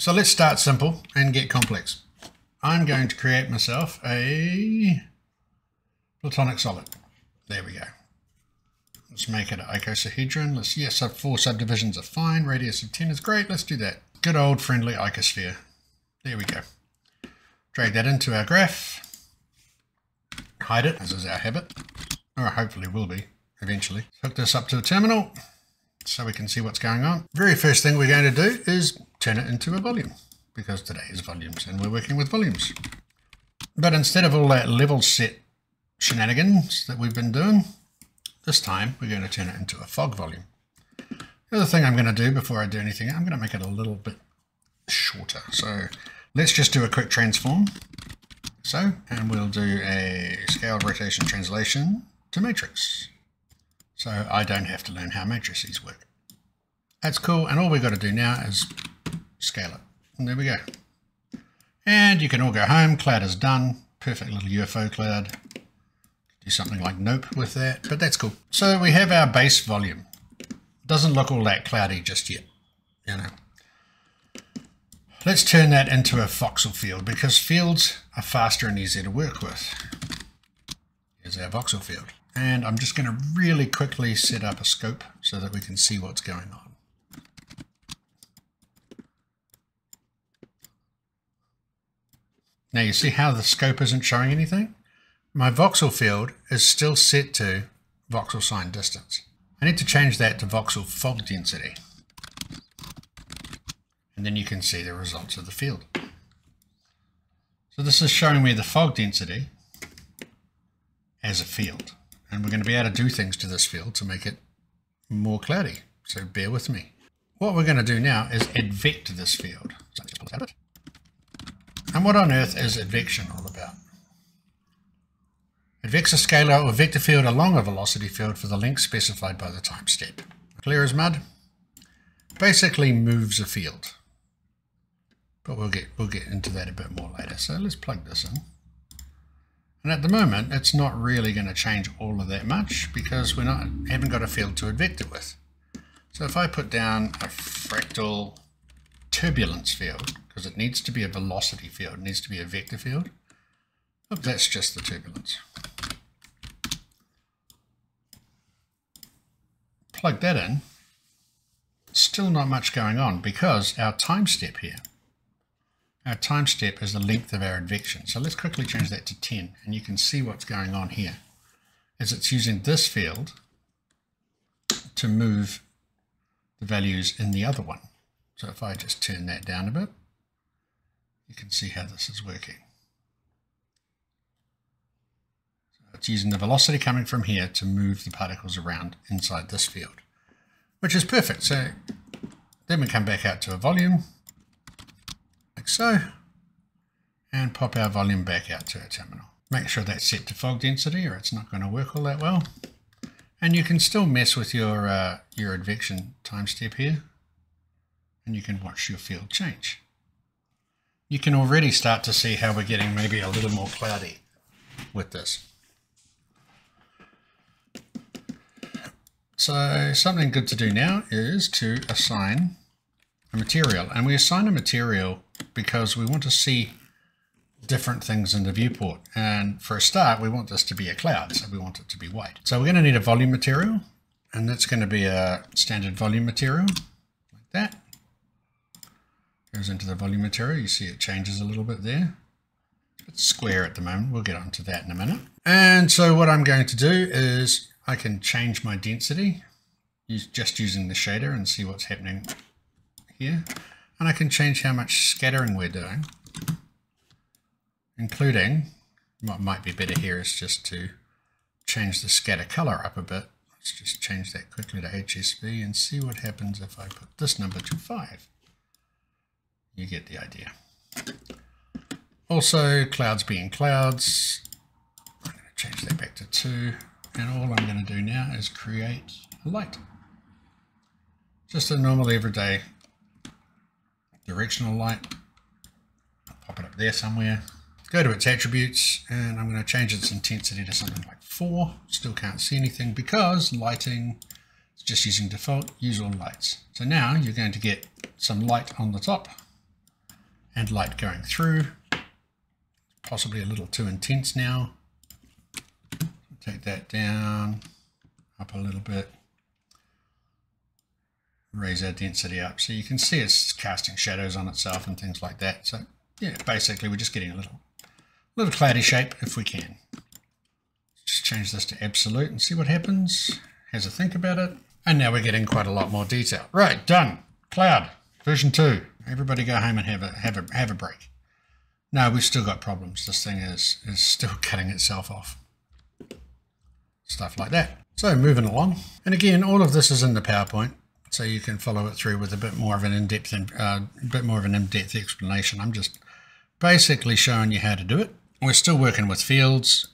So let's start simple and get complex. I'm going to create myself a platonic solid. There we go. Let's make it an icosahedron. Let's, yes, four subdivisions are fine. Radius of 10 is great. Let's do that. Good old friendly icosphere. There we go. Drag that into our graph. Hide it, as is our habit. Or hopefully will be, eventually. Hook this up to the terminal so we can see what's going on. Very first thing we're going to do is turn it into a volume because today is volumes and we're working with volumes. But instead of all that level set shenanigans that we've been doing, this time we're going to turn it into a fog volume. The other thing I'm going to do before I do anything, I'm going to make it a little bit shorter. So let's just do a quick transform. So, and we'll do a scale rotation translation to matrix. So I don't have to learn how matrices work. That's cool. And all we've got to do now is scale it. And there we go. And you can all go home. Cloud is done. Perfect little UFO cloud. Do something like nope with that, but that's cool. So we have our base volume. Doesn't look all that cloudy just yet, you know. Let's turn that into a voxel field because fields are faster and easier to work with. Here's our voxel field. And I'm just going to really quickly set up a scope so that we can see what's going on. Now you see how the scope isn't showing anything? My voxel field is still set to voxel signed distance. I need to change that to voxel fog density. And then you can see the results of the field. So this is showing me the fog density as a field. And we're going to be able to do things to this field to make it more cloudy. So bear with me. What we're going to do now is add advect this field. And what on earth is advection all about? Advects a scalar or vector field along a velocity field for the length specified by the time step. Clear as mud? Basically moves a field. But we'll get we'll get into that a bit more later. So let's plug this in. And at the moment, it's not really going to change all of that much because we're not haven't got a field to advect it with. So if I put down a fractal turbulence field, because it needs to be a velocity field, it needs to be a vector field. Look, that's just the turbulence. Plug that in. Still not much going on because our time step here our time step is the length of our advection. So let's quickly change that to 10 and you can see what's going on here. Is it's using this field to move the values in the other one. So if I just turn that down a bit, you can see how this is working. So it's using the velocity coming from here to move the particles around inside this field, which is perfect. So then we come back out to a volume like so, and pop our volume back out to our terminal. Make sure that's set to fog density or it's not going to work all that well. And you can still mess with your, uh, your advection time step here, and you can watch your field change. You can already start to see how we're getting maybe a little more cloudy with this. So something good to do now is to assign a material. And we assign a material because we want to see different things in the viewport. And for a start, we want this to be a cloud, so we want it to be white. So we're going to need a volume material, and that's going to be a standard volume material, like that. Goes into the volume material. You see it changes a little bit there. It's square at the moment. We'll get onto that in a minute. And so what I'm going to do is I can change my density just using the shader and see what's happening here. And I can change how much scattering we're doing, including, what might be better here is just to change the scatter color up a bit. Let's just change that quickly to HSV and see what happens if I put this number to 5. You get the idea. Also, clouds being clouds, I'm going to change that back to 2. And all I'm going to do now is create a light. Just a normal everyday directional light. pop it up there somewhere. Go to its attributes and I'm going to change its intensity to something like 4. Still can't see anything because lighting is just using default use all lights. So now you're going to get some light on the top and light going through. Possibly a little too intense now. Take that down, up a little bit. Raise our density up so you can see it's casting shadows on itself and things like that. So yeah, basically we're just getting a little, little cloudy shape if we can. Just change this to absolute and see what happens. Has a think about it. And now we're getting quite a lot more detail. Right, done. Cloud, version 2. Everybody go home and have a, have a, have a break. No, we've still got problems. This thing is, is still cutting itself off. Stuff like that. So moving along. And again, all of this is in the PowerPoint, so you can follow it through with a bit more of an in-depth, uh, bit more of an in-depth explanation. I'm just basically showing you how to do it. We're still working with fields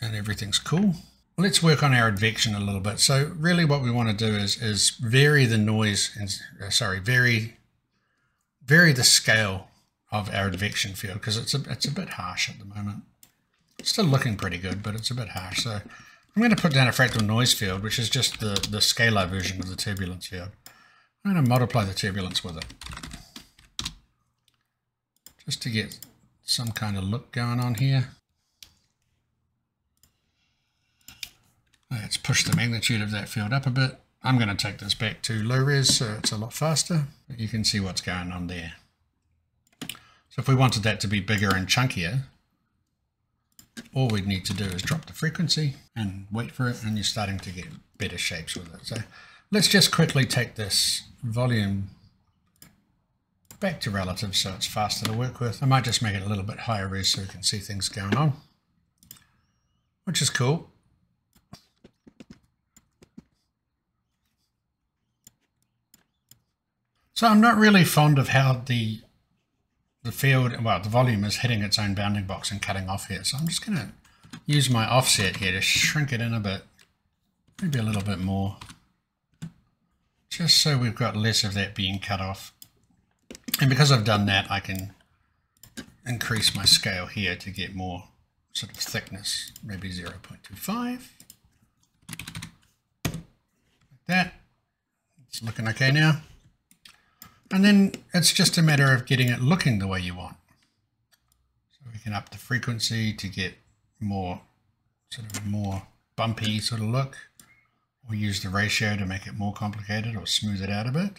and everything's cool. Let's work on our advection a little bit. So really what we want to do is, is vary the noise, and, uh, sorry, vary, vary the scale of our advection field because it's a, it's a bit harsh at the moment. It's still looking pretty good, but it's a bit harsh. So I'm going to put down a fractal noise field, which is just the, the scalar version of the turbulence field. I'm going to multiply the turbulence with it. Just to get some kind of look going on here. Let's push the magnitude of that field up a bit. I'm going to take this back to low res so it's a lot faster. You can see what's going on there. So if we wanted that to be bigger and chunkier, all we'd need to do is drop the frequency and wait for it and you're starting to get better shapes with it. So let's just quickly take this volume back to relative so it's faster to work with. I might just make it a little bit higher res so we can see things going on, which is cool. So I'm not really fond of how the the field, well, the volume is hitting its own bounding box and cutting off here. So I'm just going to use my offset here to shrink it in a bit, maybe a little bit more, just so we've got less of that being cut off. And because I've done that, I can increase my scale here to get more sort of thickness, maybe 0.25. Like that. It's looking okay now. And then it's just a matter of getting it looking the way you want. So we can up the frequency to get more sort of more bumpy sort of look. Or use the ratio to make it more complicated or smooth it out a bit.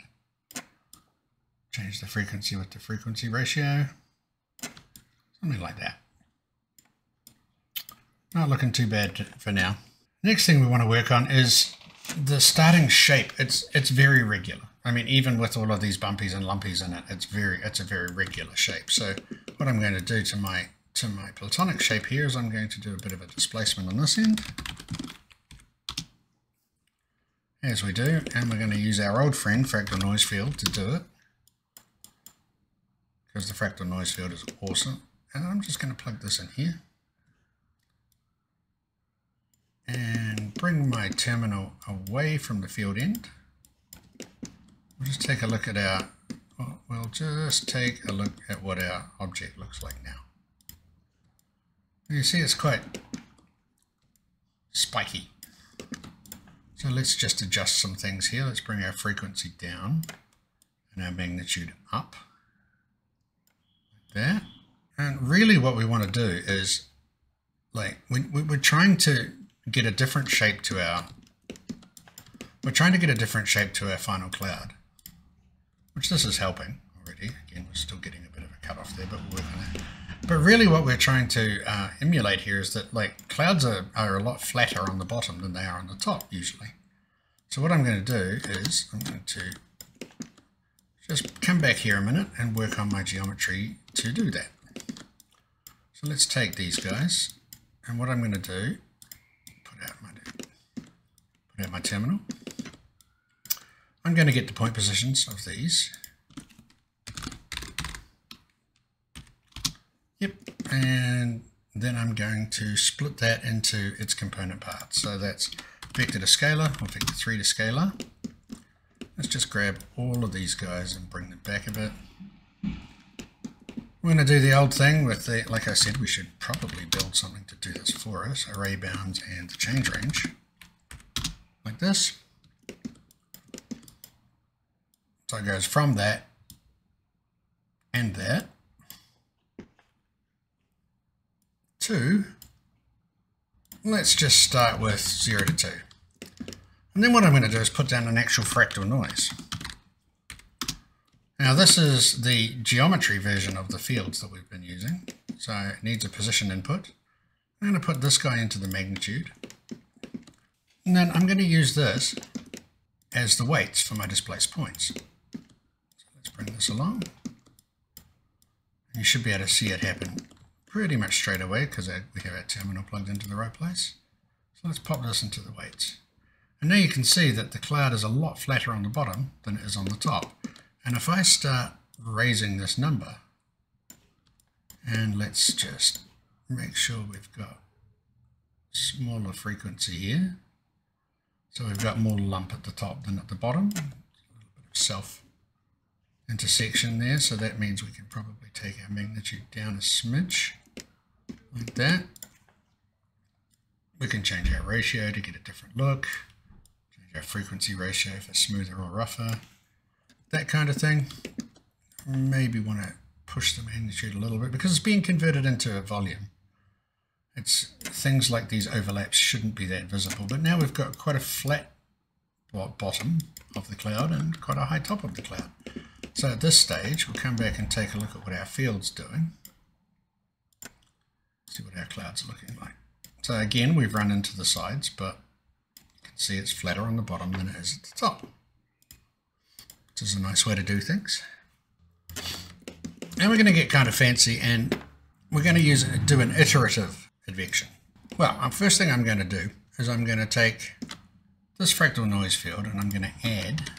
Change the frequency with the frequency ratio. Something like that. Not looking too bad for now. Next thing we want to work on is the starting shape. It's it's very regular. I mean, even with all of these bumpies and lumpies in it, it's very it's a very regular shape. So what I'm going to do to my to my platonic shape here is I'm going to do a bit of a displacement on this end. As we do, and we're going to use our old friend fractal noise field to do it. Because the fractal noise field is awesome. And I'm just going to plug this in here. And bring my terminal away from the field end. We'll just take a look at our, we'll just take a look at what our object looks like now. You see it's quite spiky. So let's just adjust some things here. Let's bring our frequency down and our magnitude up. Like that. And really what we want to do is, like, we, we're trying to get a different shape to our, we're trying to get a different shape to our final cloud which this is helping already. Again, we're still getting a bit of a cutoff there, but we're working on it. But really what we're trying to uh, emulate here is that like clouds are, are a lot flatter on the bottom than they are on the top usually. So what I'm going to do is I'm going to just come back here a minute and work on my geometry to do that. So let's take these guys and what I'm going to do, put out my, put out my terminal. I'm going to get the point positions of these. Yep, and then I'm going to split that into its component parts. So that's vector to scalar or vector 3 to scalar. Let's just grab all of these guys and bring them back a bit. We're going to do the old thing with the, like I said, we should probably build something to do this for us, array bounds and the change range, like this. So it goes from that and that. to, let's just start with 0 to 2. And then what I'm going to do is put down an actual fractal noise. Now this is the geometry version of the fields that we've been using. So it needs a position input. I'm going to put this guy into the magnitude. And then I'm going to use this as the weights for my displaced points. Bring this along. You should be able to see it happen pretty much straight away because we have our terminal plugged into the right place. So let's pop this into the weights. And now you can see that the cloud is a lot flatter on the bottom than it is on the top. And if I start raising this number, and let's just make sure we've got smaller frequency here. So we've got more lump at the top than at the bottom. Self intersection there. So that means we can probably take our magnitude down a smidge like that. We can change our ratio to get a different look. Change our frequency ratio for smoother or rougher. That kind of thing. Maybe want to push the magnitude a little bit because it's being converted into a volume. It's things like these overlaps shouldn't be that visible, but now we've got quite a flat bottom of the cloud and quite a high top of the cloud. So at this stage, we'll come back and take a look at what our field's doing. See what our cloud's are looking like. So again, we've run into the sides, but you can see it's flatter on the bottom than it is at the top. This is a nice way to do things. Now we're going to get kind of fancy and we're going to use do an iterative advection. Well, um, first thing I'm going to do is I'm going to take this fractal noise field and I'm going to add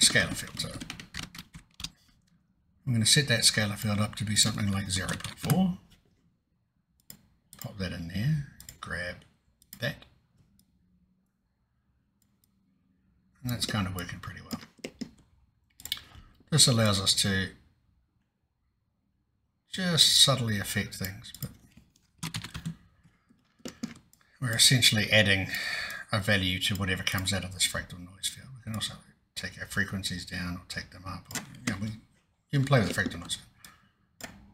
scalar field. I'm going to set that scalar field up to be something like 0.4. Pop that in there, grab that. And that's kind of working pretty well. This allows us to just subtly affect things, but we're essentially adding a value to whatever comes out of this fractal noise field. We can also take our frequencies down or take them up. Or, you, know, we, you can play with the noise.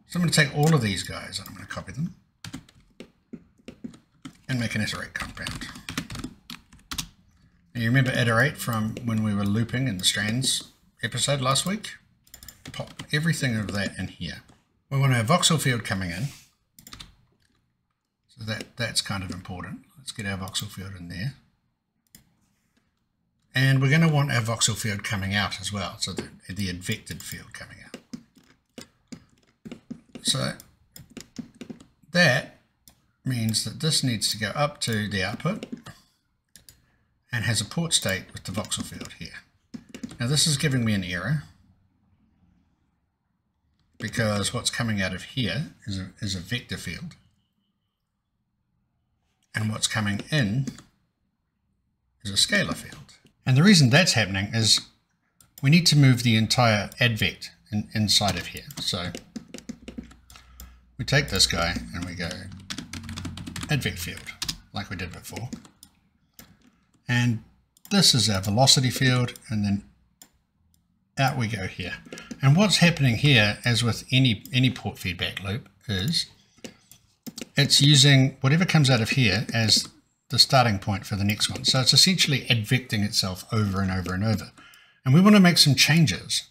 So I'm going to take all of these guys and I'm going to copy them and make an iterate compound. Now you remember iterate from when we were looping in the strands episode last week? Pop everything of that in here. We want our voxel field coming in. So that, that's kind of important. Let's get our voxel field in there. And we're going to want our voxel field coming out as well, so the, the advected field coming out. So that means that this needs to go up to the output and has a port state with the voxel field here. Now this is giving me an error because what's coming out of here is a, is a vector field and what's coming in is a scalar field. And the reason that's happening is we need to move the entire advect in, inside of here. So we take this guy and we go advect field like we did before. And this is our velocity field and then out we go here. And what's happening here, as with any, any port feedback loop, is it's using whatever comes out of here as the starting point for the next one. So it's essentially advecting itself over and over and over. And we want to make some changes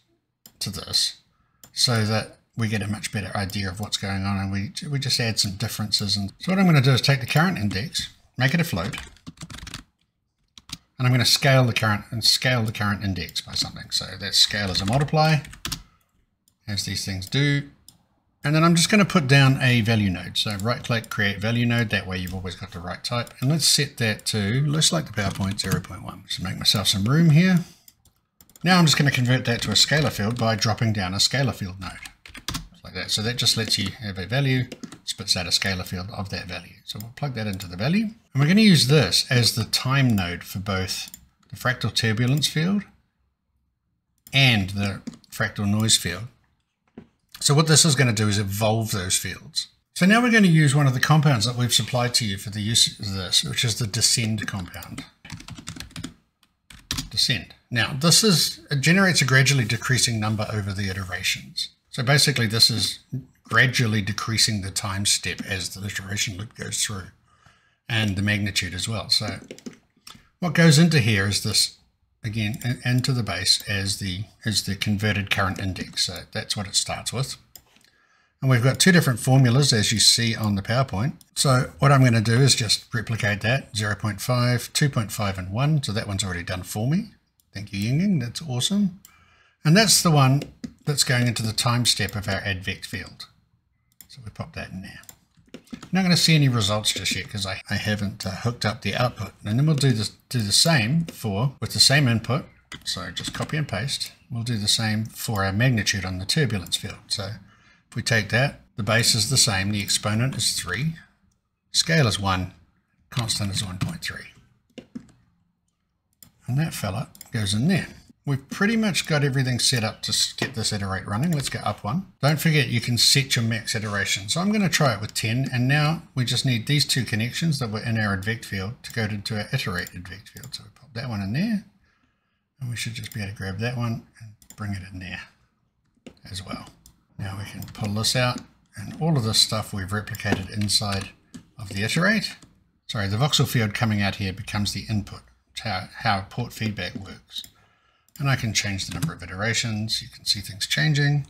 to this so that we get a much better idea of what's going on and we, we just add some differences. And so what I'm going to do is take the current index, make it a float, and I'm going to scale the current and scale the current index by something. So that scale is a multiply, as these things do. And then I'm just going to put down a value node. So right click, create value node. That way you've always got the right type. And let's set that to, let's like the PowerPoint 0.1. So make myself some room here. Now I'm just going to convert that to a scalar field by dropping down a scalar field node. Like that. So that just lets you have a value, spits out a scalar field of that value. So we'll plug that into the value. And we're going to use this as the time node for both the fractal turbulence field and the fractal noise field. So what this is going to do is evolve those fields. So now we're going to use one of the compounds that we've supplied to you for the use of this, which is the descend compound. Descend. Now this is, it generates a gradually decreasing number over the iterations. So basically this is gradually decreasing the time step as the iteration loop goes through and the magnitude as well. So what goes into here is this again into the base as the as the converted current index. So that's what it starts with. And we've got two different formulas as you see on the PowerPoint. So what I'm going to do is just replicate that 0 0.5, 2.5 and 1. So that one's already done for me. Thank you Ying that's awesome. And that's the one that's going into the time step of our advect field. So we pop that in there. Not going to see any results just yet because I, I haven't uh, hooked up the output. And then we'll do, this, do the same for, with the same input. So just copy and paste. We'll do the same for our magnitude on the turbulence field. So if we take that, the base is the same, the exponent is 3, scale is 1, constant is 1.3. And that fella goes in there. We've pretty much got everything set up to get this iterate running. Let's go up one. Don't forget you can set your max iteration. So I'm going to try it with 10 and now we just need these two connections that were in our advect field to go into our iterate advect field. So we pop that one in there and we should just be able to grab that one and bring it in there as well. Now we can pull this out and all of this stuff we've replicated inside of the iterate. Sorry, the voxel field coming out here becomes the input, how, how port feedback works. And I can change the number of iterations. You can see things changing.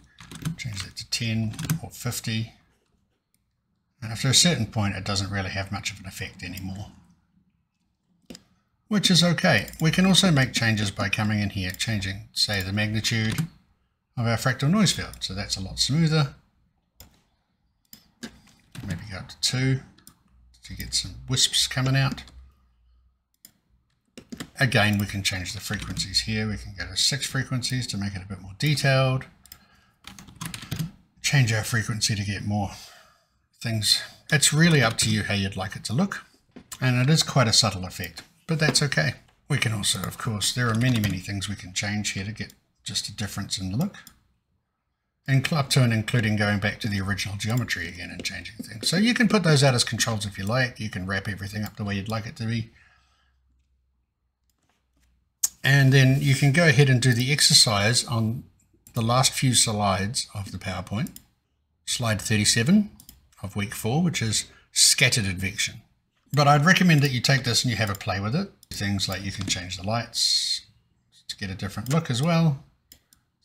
Change that to 10 or 50. And after a certain point, it doesn't really have much of an effect anymore. Which is okay. We can also make changes by coming in here, changing, say, the magnitude, of our fractal noise field. So that's a lot smoother. Maybe go up to two to get some wisps coming out. Again, we can change the frequencies here. We can go to six frequencies to make it a bit more detailed. Change our frequency to get more things. It's really up to you how you'd like it to look. And it is quite a subtle effect, but that's okay. We can also, of course, there are many, many things we can change here to get just a difference in the look. And up to and including going back to the original geometry again and changing things. So you can put those out as controls if you like. You can wrap everything up the way you'd like it to be. And then you can go ahead and do the exercise on the last few slides of the PowerPoint. Slide 37 of week four, which is scattered advection. But I'd recommend that you take this and you have a play with it. Things like you can change the lights to get a different look as well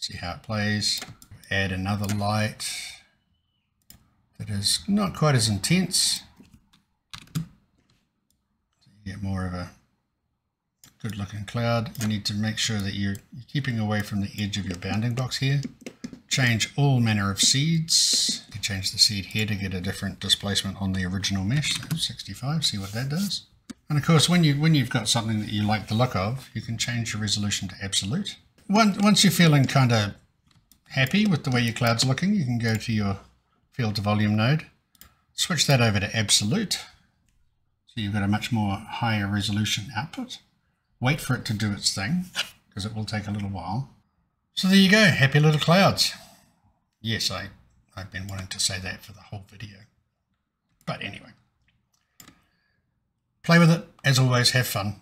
see how it plays. Add another light that is not quite as intense. So you get more of a good looking cloud. You need to make sure that you're keeping away from the edge of your bounding box here. Change all manner of seeds. You can change the seed here to get a different displacement on the original mesh. So 65, see what that does. And of course, when, you, when you've got something that you like the look of, you can change your resolution to absolute once you're feeling kind of happy with the way your cloud's looking, you can go to your field to volume node, switch that over to absolute. So you've got a much more higher resolution output. Wait for it to do its thing, because it will take a little while. So there you go, happy little clouds. Yes, I, I've been wanting to say that for the whole video. But anyway, play with it. As always, have fun.